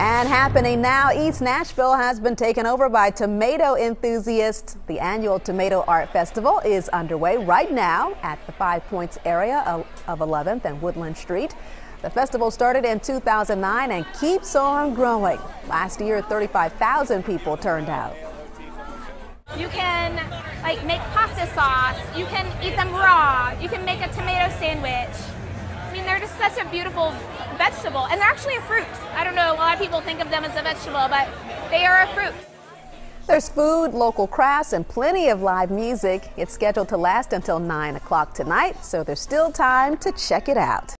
And happening now, East Nashville has been taken over by tomato enthusiasts. The annual Tomato Art Festival is underway right now at the Five Points area of 11th and Woodland Street. The festival started in 2009 and keeps on growing. Last year, 35,000 people turned out. You can like make pasta sauce. You can eat them raw. You can make a tomato sandwich. I mean, they're just such a beautiful vegetable, and they're actually a fruit. I don't know, people think of them as a vegetable, but they are a fruit. There's food, local crafts, and plenty of live music. It's scheduled to last until 9 o'clock tonight, so there's still time to check it out.